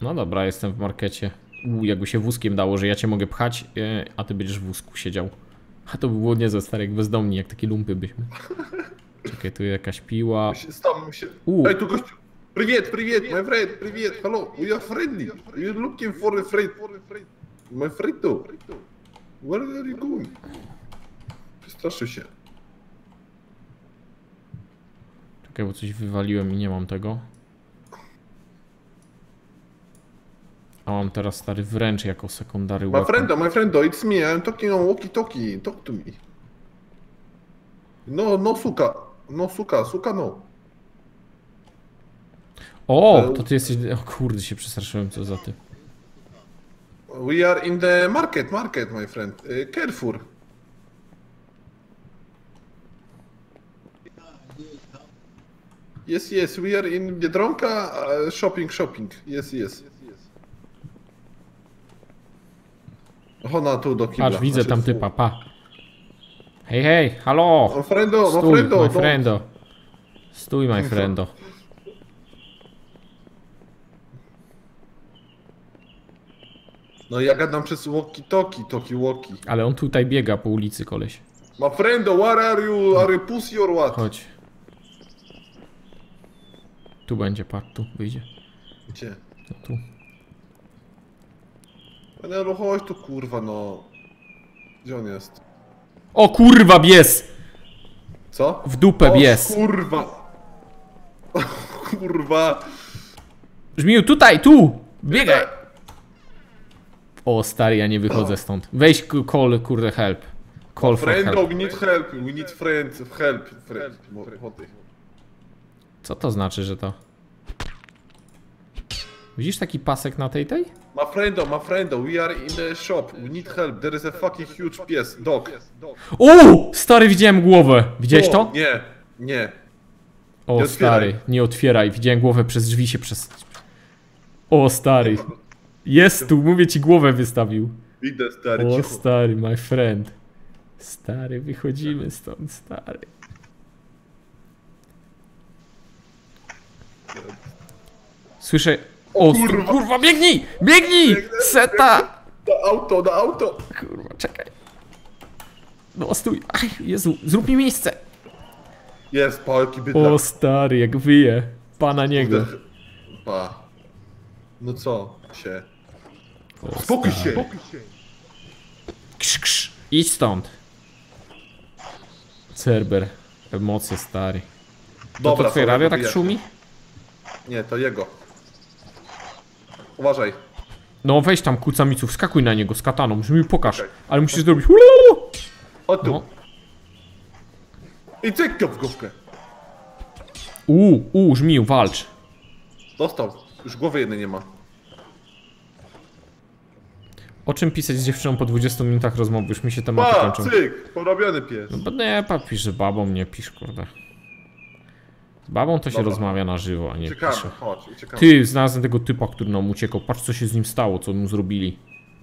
No dobra, jestem w markecie U, jakby się wózkiem dało, że ja cię mogę pchać, e, a ty będziesz w wózku siedział. A to by było niezłe, stary, jak bezdomni, jak takie lumpy byśmy. Czekaj, tu jakaś piła. Tam się... U. Ej, tu gościu. Привет, привет, my friend, привет, hello, we are friendly. We are looking for a friend. My friend, where are you going? Przestraszył się. Czekaj, bo coś wywaliłem i nie mam tego. A mam teraz stary wręcz jako sekundary My weapon. friendo, my friendo, it's me, I'm talking on walkie-talkie, talk to me. No, no suka, no suka, suka no. O, to ty jesteś... O kurde, się przestraszyłem, co za ty. We are in the market, market, my friend. Uh, Carrefour. Yes, yes, we are in Biedronka uh, shopping, shopping. Yes, yes. Ona tu do kibla. Widzę Znaczy, tam typa, pa. Hej, hej, halo! No friendo, no Stój, friendo. my no. friendo. Stój, my friendo. No ja gadam przez walkie-talkie, talkie-walkie. Ale on tutaj biega po ulicy, koleś. My friendo, where are you? Are you pussy or what? Chodź. Tu będzie, patrz, tu wyjdzie. Gdzie? No, tu. No, no chodź tu kurwa, no. Gdzie on jest? O kurwa, bies! Co? W dupę O, bies! Kurwa. O, kurwa. Żmiu, tutaj, tu! Biegaj! O, stary, ja nie wychodzę stąd. Weź call, kurde, help. Call for Friendo, help. we need help. We need friends. Help. Friend. Co to znaczy, że to? Widzisz taki pasek na tej tej? My friendo, my friendo, we are in the shop. We need help. There is a fucking huge pies. Dog. O! Stary, widziałem głowę. Widziałeś to? Nie. Nie. O, Nie stary, nie otwieraj. Widziałem głowę przez drzwi się przez... O, stary. Jest tu, mówię ci, głowę wystawił. Idę stary, O, stary, my friend. Stary, wychodzimy stąd, stary. Słyszę... O, kurwa, kurwa. kurwa biegnij! Biegnij! Seta! Do auto, do auto. Kurwa, czekaj. No, stój. Aj, Jezu, zrób mi miejsce. Jest, pałki bydla. O, stary, jak wyje. Pana niego. Pa. No co się? Spokój się! Krz, krz. Idź stąd. Cerber. Emocje stary. To, Dobra, to twoje to radio tak szumi? Nie, to jego. Uważaj. No weź tam kucamicu, wskakuj na niego z kataną, musisz mi pokaż. Okej. Ale musisz zrobić. Chodź tu. No. I cyk go w główkę. Uuu, uuu, żmiju, walcz. Dostał. Już głowy jednej nie ma. O czym pisać z dziewczyną po 20 minutach rozmowy? Już mi się tematy Pa, kończą. cyk! Porobiony pies. No bo nie, papisz, że babą nie pisz, kurde. Z babą to się Dobra. rozmawia na żywo, a nie Uciekamy, pisze. chodź, uciekamy. Ty, znalazłem tego typa, który nam uciekał. Patrz co się z nim stało, co mu zrobili.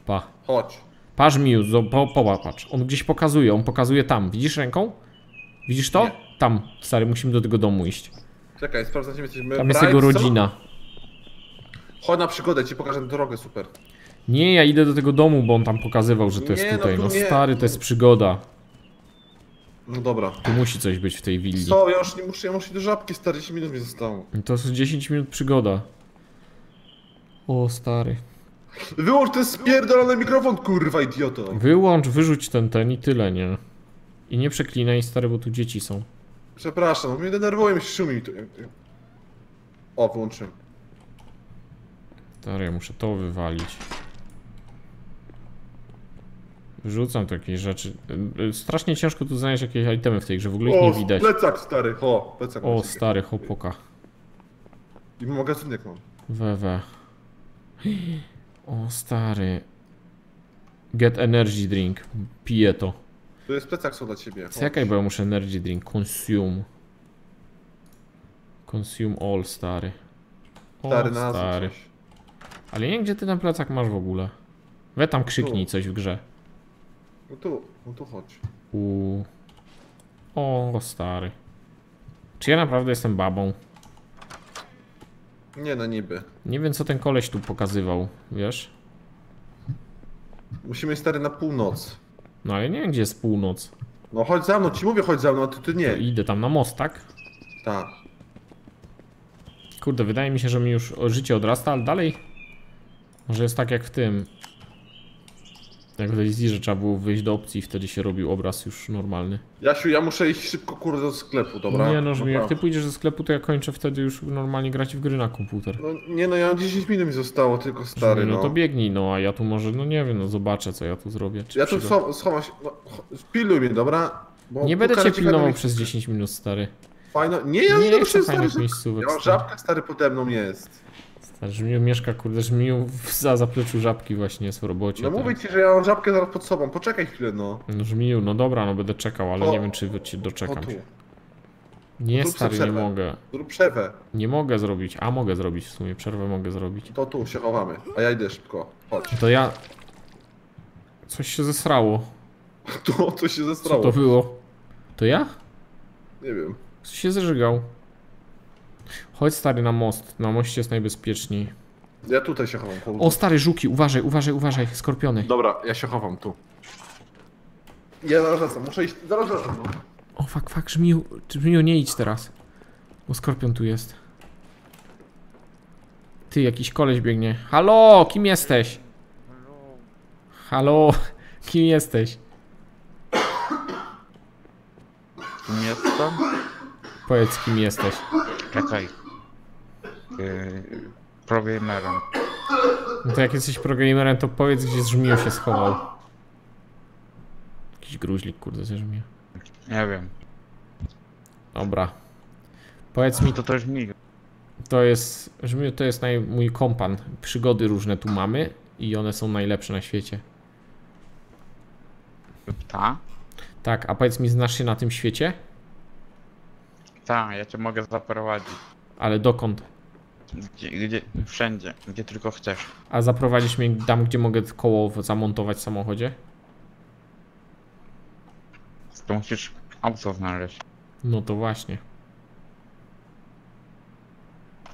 Pa. Chodź. Patrz mi, zo- po, po, patrz. On gdzieś pokazuje, on pokazuje tam. Widzisz ręką? Widzisz to? Nie. Tam, stary, musimy do tego domu iść. Czekaj, sprawdzę, gdzie jesteśmy. Tam jest jego rodzina. Chodź na przygodę, ci pokażę drogę, super. Nie, ja idę do tego domu, bo on tam pokazywał, że to jest Nie, no tutaj. tu No nie. stary, to jest przygoda. No dobra. Tu musi coś być w tej willi. Co, ja już nie muszę, ja muszę do żabki, stary, 10 minut mi zostało. To jest 10 minut przygoda. O, stary. Wyłącz ten spierdolony mikrofon, kurwa, idioto. Wyłącz, wyrzuć ten, ten i tyle, nie? I nie przeklinaj, stary, bo tu dzieci są. Przepraszam, mnie denerwuje, mi się szumi tu. O, wyłączyłem. Stary, ja muszę to wywalić. Wrzucam tu jakieś rzeczy. Y, y, Strasznie ciężko tu znaleźć jakieś itemy w tej grze, w ogóle ich O, nie widać. plecak, stary, o, plecak. O, stary, hopoka. I magazynek mam. Wewe. O, stary. Get energy drink. Piję to. To jest plecak, są dla ciebie. Czekaj, bo ja muszę energy drink. Consume. Consume all, stary. O, Stary, stary. coś. Ale nie wiem, gdzie ty ten plecak masz w ogóle. We tam krzyknij coś w grze. No tu, no tu chodź. U. O, stary. Czy ja naprawdę jestem babą? Nie, no niby. Nie wiem, co ten koleś tu pokazywał, wiesz? Musimy stary, na północ. No ale nie wiem, gdzie jest północ. No chodź za mną, ci mówię, chodź za mną, a ty, ty To nie. idę tam na most, tak? Tak. Kurde, wydaje mi się, że mi już życie odrasta, ale dalej. Może jest tak jak w tym. Jak w Daisy, że trzeba było wyjść do opcji i wtedy się robił obraz już normalny. Jasiu, ja muszę iść szybko, kurde, do sklepu, dobra? nie no, że jak ty pójdziesz do sklepu, to ja kończę wtedy już normalnie grać w gry na komputer. No nie no, ja mam 10 minut mi zostało, tylko stary, no no. to biegnij, no a ja tu może, no nie wiem, no zobaczę co ja tu zrobię. Ja tu schowam, schowam się, no, pilnuj mnie, dobra? Bo Nie będę cię pilnował przez 10 minut, stary. Fajno, nie, ja Nie nie, chcę chcę, stary, fajnych że... miejscówek, Ja mam stary. żabka, stary, pode mną jest. Żmiu mieszka, kurde, Żmiu w- za zapleczu żabki właśnie jest w robocie. No teraz. mówię ci, że ja mam żabkę zaraz pod sobą, poczekaj chwilę, no. No Żmiu, no dobra, no będę czekał, ale O, nie wiem czy cię O doczekam się. Nie, zrób stary, nie mogę. zrób przerwę. Nie mogę zrobić, a mogę zrobić w sumie, przerwę mogę zrobić. To tu się chowamy, a ja idę szybko. Chodź. To ja... Coś się zesrało. [laughs] Tu, co się Co zestrało. to było? To ja? Nie wiem. Coś się zeżygał. Chodź stary na most, na moście jest najbezpieczniej. Ja tutaj się chowam. O stary, żuki, uważaj, uważaj, uważaj, skorpiony. Dobra, ja się chowam tu. Ja zaraz wracam, muszę iść, zaraz wracam, no. O fuck, fuck, Żmiu, Żmiu, nie idź teraz. Bo skorpion tu jest. Ty, jakiś koleś biegnie. Halo, kim jesteś? Halo, [laughs] kim jesteś? Nie jestem? Powiedz, kim jesteś. Czekaj. Yy, programerem. No to jak jesteś programerem, to powiedz, gdzie Żmiu się schował. Jakiś gruźlik, kurde, ze Żmiu. Nie wiem. Dobra. Powiedz mi, To też mi. to jest, Żmiu to jest naj, mój kompan. Przygody różne tu mamy i one są najlepsze na świecie. Ta? Tak, a powiedz mi, znasz się na tym świecie? Ta, ja cię mogę zaprowadzić. Ale dokąd? Gdzie, gdzie, wszędzie, gdzie tylko chcesz. A zaprowadzisz mnie tam, gdzie mogę koło zamontować w samochodzie? To musisz auto znaleźć. No to właśnie.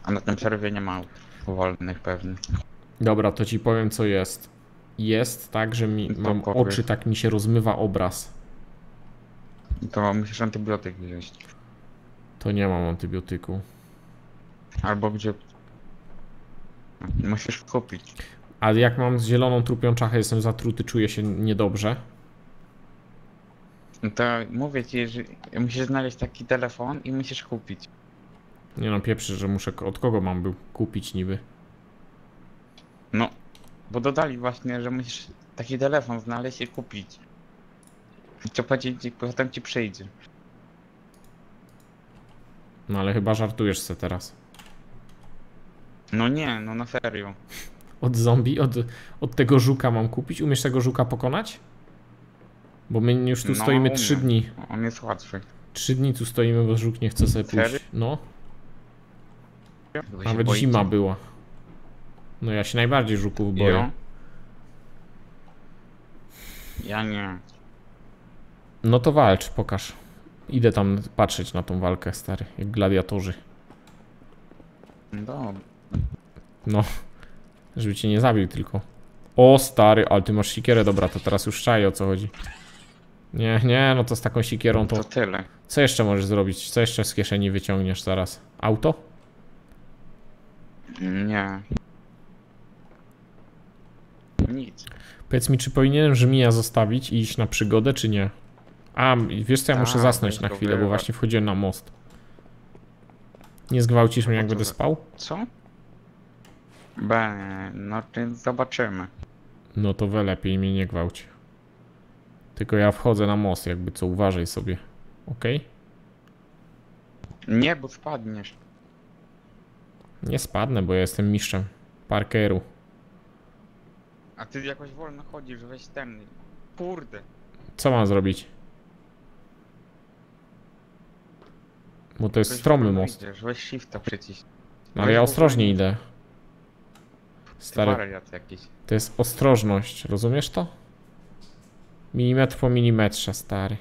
A na tym serwie nie ma aut. Wolnych pewnie. Dobra, to ci powiem co jest. Jest tak, że mi, To mam powiedz. oczy, tak mi się rozmywa obraz. To musisz antybiotyk wziąć. To nie mam antybiotyku. Albo gdzie. Musisz kupić. A jak mam zieloną trupią czachę, jestem zatruty, czuję się niedobrze. No to mówię ci, że musisz znaleźć taki telefon i musisz kupić. Nie no, pieprzy, że muszę... Od kogo mam był kupić niby? No, bo dodali właśnie, że musisz taki telefon znaleźć i kupić. I co powiedzieć, potem ci przyjdzie. No ale chyba żartujesz se teraz. No nie, no na serio. Od zombie, od, od tego żuka mam kupić? Umiesz tego żuka pokonać? Bo my już tu No, stoimy umiem. 3 dni. On jest łatwy. 3 dni tu stoimy, bo żuk nie chce sobie Serio? pójść. No, nawet boicie? zima była. No ja się najbardziej żuków boję. Jo? Ja nie. No to walcz, pokaż. Idę tam patrzeć na tą walkę, stary, jak gladiatorzy. Dobra. No, żeby cię nie zabił tylko. O, stary, ale ty masz sikierę, dobra, to teraz już czaję o co chodzi. Nie, nie, no to z taką sikierą to... To tyle. Co jeszcze możesz zrobić? Co jeszcze z kieszeni wyciągniesz zaraz? Auto? Nie. Nic. Powiedz mi, czy powinienem żmija zostawić i iść na przygodę, czy nie? A, wiesz co, ja muszę Tak, zasnąć weź na chwilę, bo właśnie wchodziłem na most. Nie zgwałcisz mnie, jak co będę spał? Co? Be, no to zobaczymy. No to we lepiej mnie nie gwałć. Tylko ja wchodzę na most, jakby co, uważaj sobie. Okej? Nie, bo spadniesz. Nie spadnę, bo ja jestem mistrzem parkeru. A ty jakoś wolno chodzisz, weź ten. Kurde. Co mam zrobić? Bo to jest stromy most. Idziesz, weź shifta. No, ale ja ostrożnie idę. Stary, Wariat jakiś. to jest ostrożność, rozumiesz to? Milimetr po milimetrze, stary.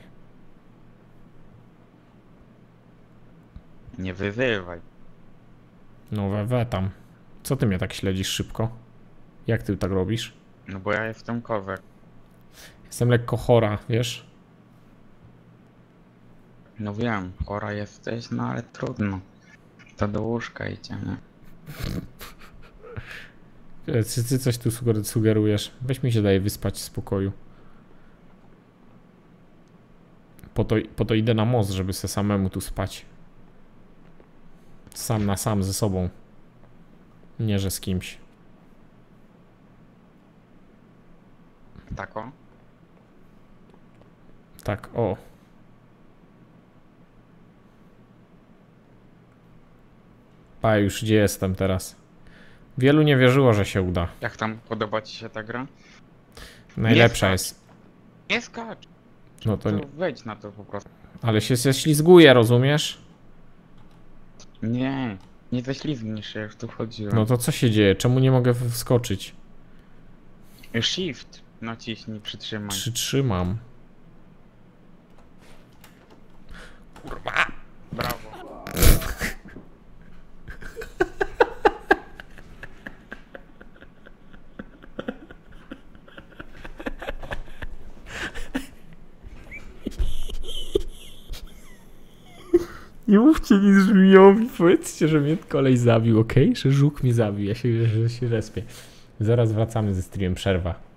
Nie wyzywaj. No we, we tam. Co ty mnie tak śledzisz szybko? Jak ty tak robisz? No bo ja jestem cover. Jestem lekko chora, wiesz? No wiem, chora jesteś, no ale trudno. To do łóżka idzie, nie? E, Czy ty coś tu suger- sugerujesz? Weź mi się daje wyspać w spokoju. Po to, po to idę na most, żeby se samemu tu spać. Sam na sam ze sobą. Nie, że z kimś. Tako? Tak, o. Pa, już gdzie jestem teraz? Wielu nie wierzyło, że się uda. Jak tam podoba ci się ta gra? Najlepsza skacz. jest. Nie skacz. No to nie, wejdź na to po prostu. ale się ześlizguje, rozumiesz? Nie, nie ześlizgniesz się, jak tu chodziłem. No to co się dzieje? Czemu nie mogę wskoczyć? Shift naciśnij, przytrzymaj. Przytrzymam. Brawo. Nie mówcie nic żmijowi, powiedzcie, że mnie kolej zabił, ok? Że żuk mnie zabił, ja się, że się respię. Zaraz wracamy ze streamem, przerwa.